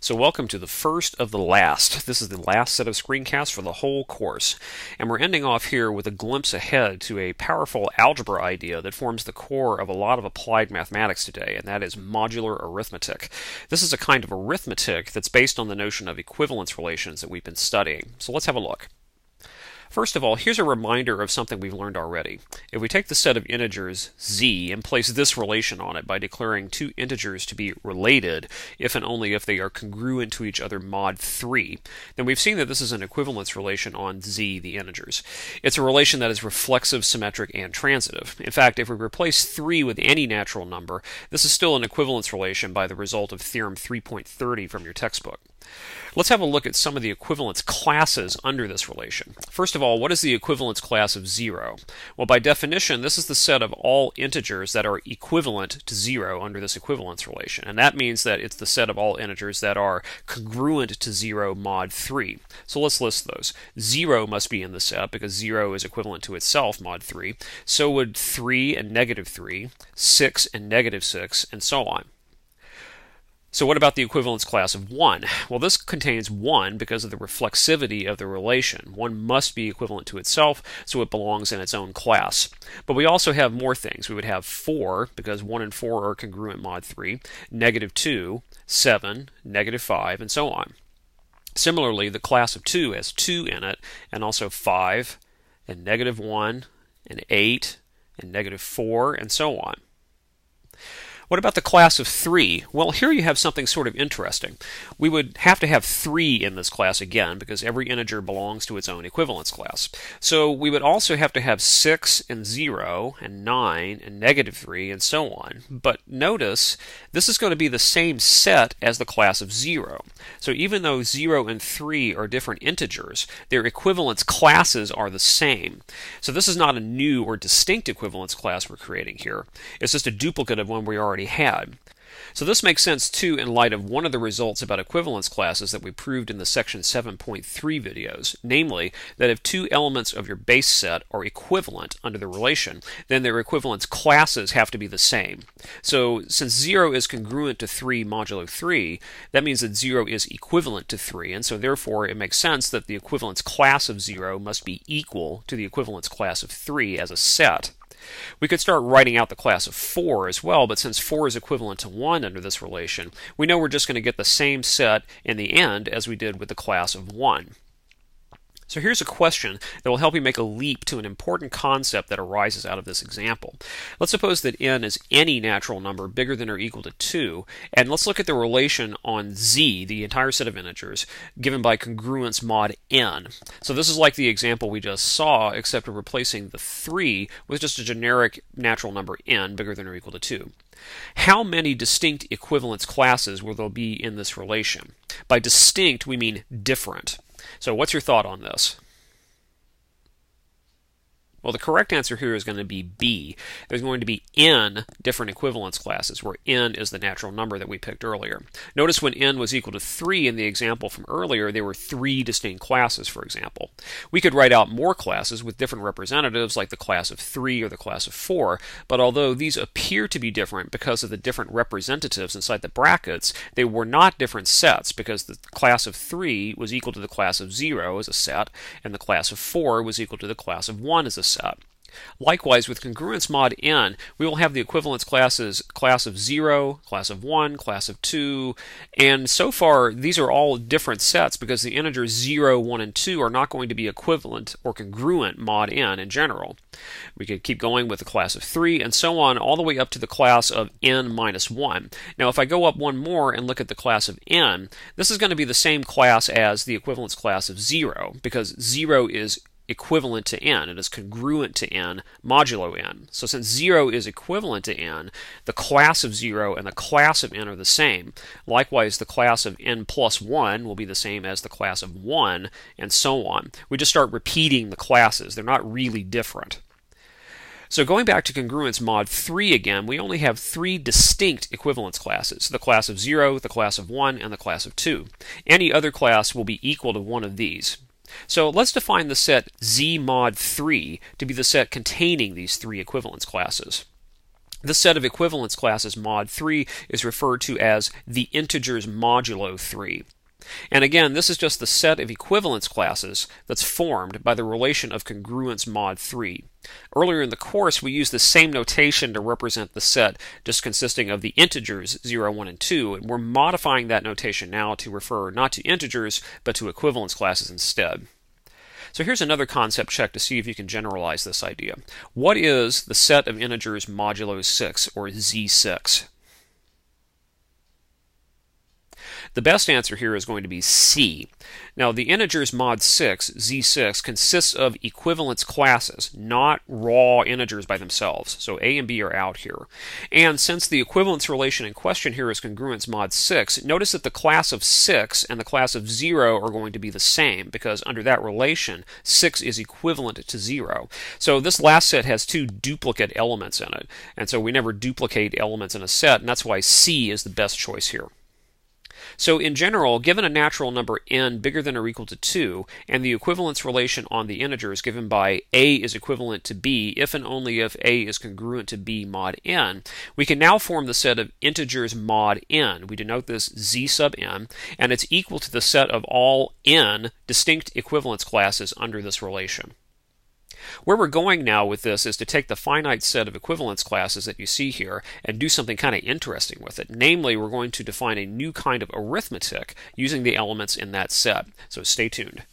So welcome to the first of the last. This is the last set of screencasts for the whole course. And we're ending off here with a glimpse ahead to a powerful algebra idea that forms the core of a lot of applied mathematics today, and that is modular arithmetic. This is a kind of arithmetic that's based on the notion of equivalence relations that we've been studying. So let's have a look. First of all, here's a reminder of something we've learned already. If we take the set of integers z and place this relation on it by declaring two integers to be related if and only if they are congruent to each other mod 3, then we've seen that this is an equivalence relation on z, the integers. It's a relation that is reflexive, symmetric, and transitive. In fact, if we replace 3 with any natural number, this is still an equivalence relation by the result of theorem 3.30 from your textbook. Let's have a look at some of the equivalence classes under this relation. First of all, what is the equivalence class of 0? Well, by definition, this is the set of all integers that are equivalent to 0 under this equivalence relation. And that means that it's the set of all integers that are congruent to 0 mod 3. So let's list those. 0 must be in the set because 0 is equivalent to itself mod 3. So would 3 and negative 3, 6 and negative 6, and so on. So what about the equivalence class of 1? Well, this contains 1 because of the reflexivity of the relation. 1 must be equivalent to itself, so it belongs in its own class. But we also have more things. We would have 4, because 1 and 4 are congruent mod 3, negative 2, 7, negative 5, and so on. Similarly, the class of 2 has 2 in it, and also 5, and negative 1, and 8, and negative 4, and so on. What about the class of 3? Well, here you have something sort of interesting. We would have to have 3 in this class again because every integer belongs to its own equivalence class. So we would also have to have 6 and 0 and 9 and negative 3 and so on. But notice this is going to be the same set as the class of 0. So even though 0 and 3 are different integers, their equivalence classes are the same. So this is not a new or distinct equivalence class we're creating here. It's just a duplicate of one we already already had. So this makes sense too in light of one of the results about equivalence classes that we proved in the section 7.3 videos, namely that if two elements of your base set are equivalent under the relation, then their equivalence classes have to be the same. So since 0 is congruent to 3 modulo 3, that means that 0 is equivalent to 3, and so therefore it makes sense that the equivalence class of 0 must be equal to the equivalence class of 3 as a set. We could start writing out the class of 4 as well, but since 4 is equivalent to 1 under this relation, we know we're just going to get the same set in the end as we did with the class of 1. So here's a question that will help you make a leap to an important concept that arises out of this example. Let's suppose that n is any natural number bigger than or equal to 2, and let's look at the relation on z, the entire set of integers, given by congruence mod n. So this is like the example we just saw, except we're replacing the 3 with just a generic natural number n bigger than or equal to 2. How many distinct equivalence classes will there be in this relation? By distinct, we mean different. So what's your thought on this? Well, the correct answer here is going to be B. There's going to be n different equivalence classes, where n is the natural number that we picked earlier. Notice when n was equal to 3 in the example from earlier, there were three distinct classes, for example. We could write out more classes with different representatives, like the class of 3 or the class of 4, but although these appear to be different because of the different representatives inside the brackets, they were not different sets because the class of 3 was equal to the class of 0 as a set, and the class of 4 was equal to the class of 1 as a set. Likewise, with congruence mod n, we will have the equivalence classes class of 0, class of 1, class of 2, and so far these are all different sets because the integers 0, 1, and 2 are not going to be equivalent or congruent mod n in general. We could keep going with the class of 3 and so on all the way up to the class of n minus 1. Now if I go up one more and look at the class of n, this is going to be the same class as the equivalence class of 0 because 0 is equivalent to n. It is congruent to n modulo n. So since 0 is equivalent to n, the class of 0 and the class of n are the same. Likewise, the class of n plus 1 will be the same as the class of 1, and so on. We just start repeating the classes. They're not really different. So going back to congruence mod 3 again, we only have three distinct equivalence classes, the class of 0, the class of 1, and the class of 2. Any other class will be equal to one of these. So let's define the set Z mod 3 to be the set containing these three equivalence classes. The set of equivalence classes mod 3 is referred to as the integers modulo 3. And again, this is just the set of equivalence classes that's formed by the relation of congruence mod 3. Earlier in the course, we used the same notation to represent the set just consisting of the integers 0, 1, and 2, and we're modifying that notation now to refer not to integers, but to equivalence classes instead. So here's another concept check to see if you can generalize this idea. What is the set of integers modulo 6, or Z6? The best answer here is going to be C. Now, the integers mod 6, Z6, consists of equivalence classes, not raw integers by themselves. So A and B are out here. And since the equivalence relation in question here is congruence mod 6, notice that the class of 6 and the class of 0 are going to be the same, because under that relation, 6 is equivalent to 0. So this last set has two duplicate elements in it, and so we never duplicate elements in a set, and that's why C is the best choice here. So in general, given a natural number n bigger than or equal to 2, and the equivalence relation on the integers given by a is equivalent to b if and only if a is congruent to b mod n, we can now form the set of integers mod n. We denote this z sub n, and it's equal to the set of all n distinct equivalence classes under this relation. Where we're going now with this is to take the finite set of equivalence classes that you see here and do something kind of interesting with it. Namely, we're going to define a new kind of arithmetic using the elements in that set. So stay tuned.